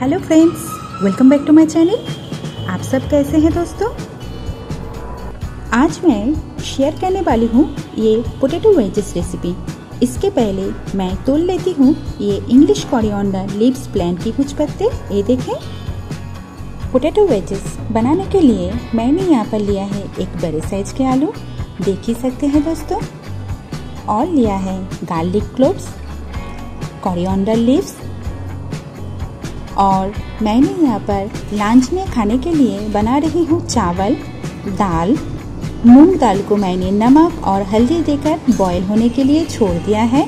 Hello friends welcome back to my channel आप सब कैसे हैं दोस्तों? आज मैं शेयर करने वाली हूँ ये पोटैटो वेजेस रेसिपी इसके पहले मैं तोल लेती हूँ ये इंग्लिश कॉरियोंडर लीव्स प्लांट की कुछ पत्ते। ये देखें। पोटैटो वेजेस बनाने के लिए मैंने यहाँ पर लिया है एक बड़े साइज़ के आलू। देख ही सकते हैं दोस्तों। और लिया है गार्लिक क्लोव्स कॉरियोंडर लीव्स और मैंने यहाँ पर लंच में खाने के लिए बना रही हूँ चावल, दाल। मूंग दाल को मैंने नमक और हल्दी देकर बॉईल होने के लिए छोड़ दिया है।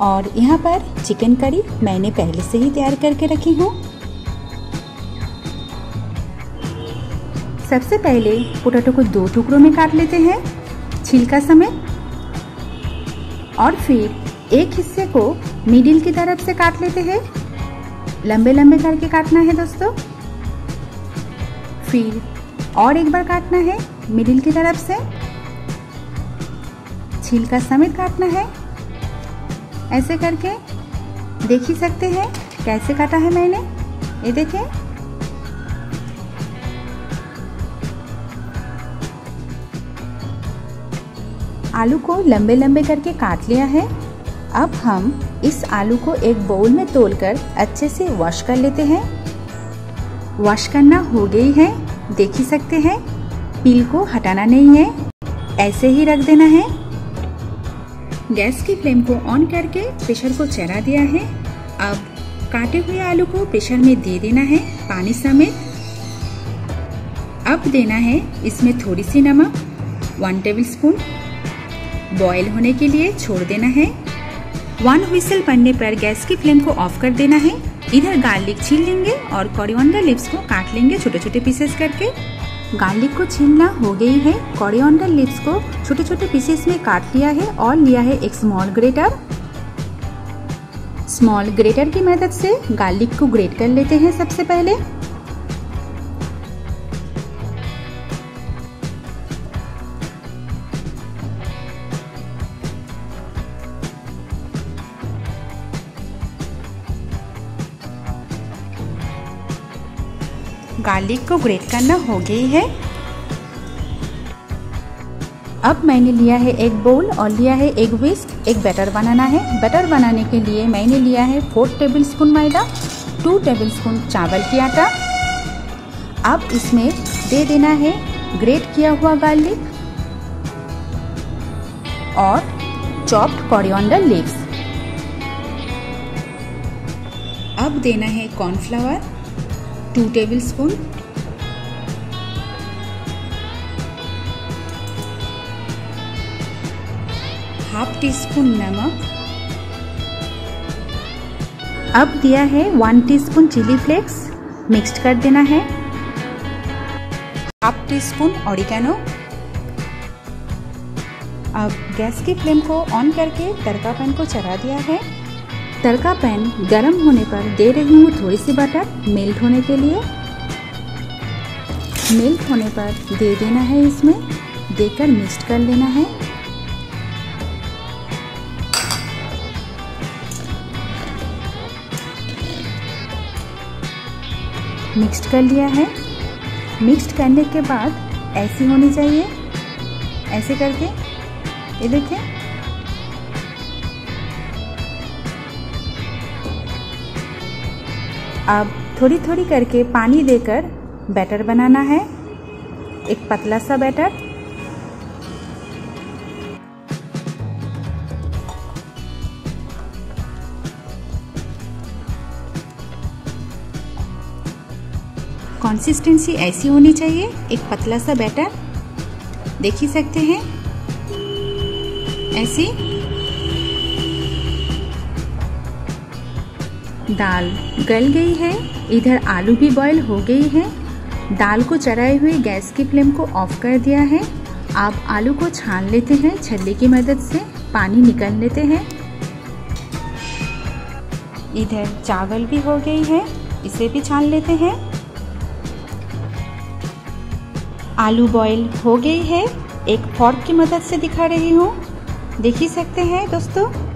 और यहाँ पर चिकन करी मैंने पहले से ही तैयार करके रखी हूँ। सबसे पहले पोटैटो को दो टुकड़ों में काट लेते हैं। छिलका समेत और फिर एक हिस्से को मिडिल की तरफ़ से काट लेते हैं। लंबे लंबे करके काटना है दोस्तों। फिर और एक बार काटना है मिडिल की तरफ़ से। छिलका समेत काटना है। ऐसे करके देख ही सकते हैं कैसे काटा है मैंने। ये देखें। आलू को लंबे लंबे करके काट लिया है। अब हम इस आलू को एक बाउल में तोलकर अच्छे से वॉश कर लेते हैं। वॉश करना हो गई है, देख ही सकते हैं। पील को हटाना नहीं है, ऐसे ही रख देना है। गैस की फ्लेम को ऑन करके प्रेशर को चला दिया है। अब काटे हुए आलू को प्रेशर में दे देना है, पानी समेत। अब देना है इसमें थोड़ी सी नमक वन टेबल स्पून बॉईल होने के लिए छोड़ देना है। वन व्हिसल पड़ने पर गैस की फ्लेम को ऑफ़ कर देना है। इधर गार्लिक छील लेंगे और कोरिएंडर लिप्स को काट लेंगे छोटे छोटे पीसेस करके। गार्लिक को छीलना हो गई है। कोरिएंडर लिप्स को छोटे छोटे पीसेस में काट लिया है और लिया है एक स्मॉल ग्रेटर स्मॉल ग्रेटर की मदद से गार्लिक को ग्रेट कर लेते हैं सबसे पहले। गार्लिक को ग्रेट करना हो गई है। अब मैंने लिया है एक बोल और लिया है एक विस्क एक बैटर बनाना है। बैटर बनाने के लिए मैंने लिया है फोर टेबल स्पून मैदा टू टेबल स्पून चावल की आटा। अब इसमें दे देना है ग्रेट किया हुआ गार्लिक और चॉप्ड कोरिएंडर लीव्स अब देना है cornflour two tablespoon half teaspoon नमक अब दिया है one teaspoon chilli flakes mixed कर देना है। हाफ़ टी स्पून ऑरिगेनो अब गैस की फ्लेम को ऑन करके तड़का पैन को चढ़ा दिया है। तड़का पैन गरम होने पर दे रही हूँ थोड़ी सी बटर मेल्ट होने के लिए। मेल्ट होने पर दे देना है इसमें, देकर मिक्स कर लेना है। मिक्स्ड कर लिया है। मिक्स्ड करने के बाद ऐसी होनी चाहिए। ऐसे करके, ये देखें। अब थोड़ी थोड़ी करके पानी देकर बैटर बनाना है। एक पतला सा बैटर। कंसिस्टेंसी ऐसी होनी चाहिए, एक पतला सा बैटर। देख ही सकते हैं? ऐसी। दाल गल गई है, इधर आलू भी बॉईल हो गई है। दाल को चढ़ाए हुए गैस की फ्लेम को ऑफ़ कर दिया है। आप आलू को छान लेते हैं, छल्ले की मदद से पानी निकल लेते हैं। इधर चावल भी हो गई है, इसे भी छान लेते हैं। आलू बॉईल हो गई है, एक फॉर्क की मदद से दिखा रही हूँ। देख ही सकते हैं दोस्तों?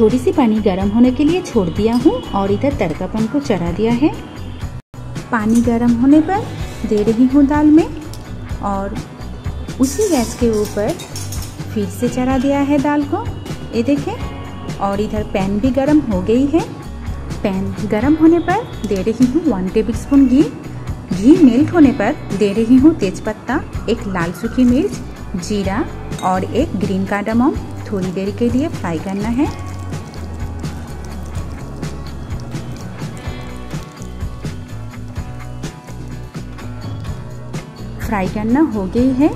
थोड़ी सी पानी गर्म होने के लिए छोड़ दिया हूँ और इधर तड़कापन को चढ़ा दिया है। पानी गर्म होने पर दे रही हूँ दाल में और उसी गैस के ऊपर फिर से चढ़ा दिया है दाल को। ये देखें, और इधर पैन भी गर्म हो गई है। पैन गर्म होने पर दे रही हूँ वन टेबल स्पून घी। घी मेल्ट होने पर दे रही हूँ तेजपत्ता, एक लाल सूखी मिर्च, जीरा और एक ग्रीन कार्डामम थोड़ी देर के लिए फ्राई करना है। फ्राई करना हो गई है।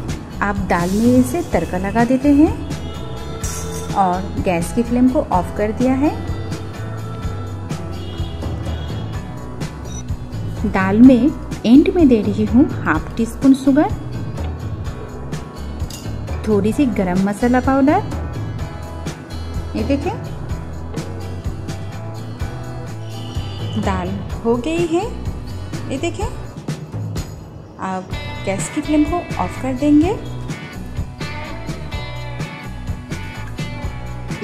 आप दाल में इसे तड़का लगा देते हैं और गैस की फ्लेम को ऑफ़ कर दिया है। दाल में एंड में दे रही हूँ हाफ़ टी स्पून शुगर थोड़ी सी गरम मसाला पाउडर। ये देखें। दाल हो गई है। ये देखें। अब गैस की फ्लेम को ऑफ़ कर देंगे।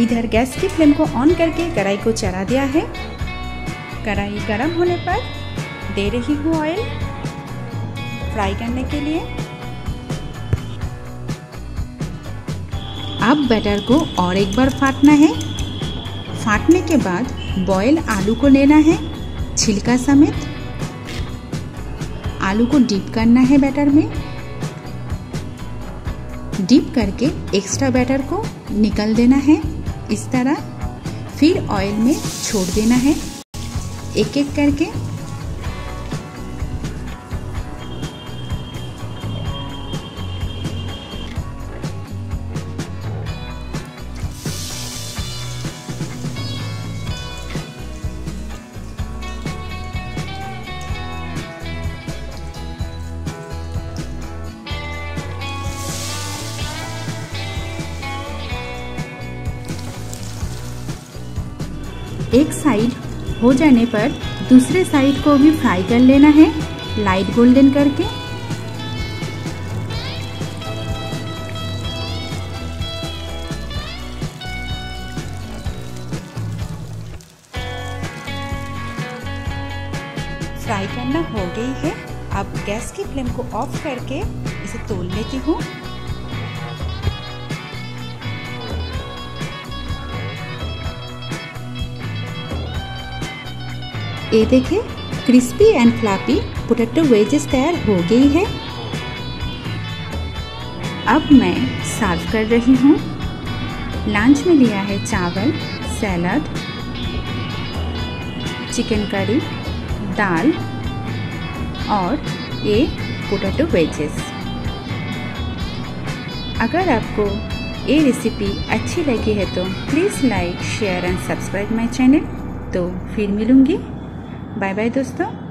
इधर गैस की फ्लेम को ऑन करके कढ़ाई को चढ़ा दिया है। कढ़ाई गर्म होने पर दे रही हूँ ऑयल फ्राई करने के लिए। अब बैटर को और एक बार फाटना है। फाटने के बाद बॉयल आलू को लेना है। छिलका समेत। आलू को डीप करना है बैटर में। डीप करके एक्स्ट्रा बैटर को निकल देना है इस तरह। फिर ऑयल में छोड़ देना है। एक एक करके एक साइड हो जाने पर दूसरे साइड को भी फ्राई कर लेना है। लाइट गोल्डन करके। फ्राई करना हो गई है। अब गैस की फ्लेम को ऑफ़ करके इसे तोल लेती हूँ। ये देखें crispy and fluffy potato wedges तैयार हो गई है। अब मैं सर्व कर रही हूँ। लंच में लिया है चावल सैलड चिकन करी दाल और ये पोटैटो वेजेस अगर आपको ये रेसिपी अच्छी लगी है तो please like share and subscribe my channel तो फिर मिलूँगी। बाय बाय दोस्तों।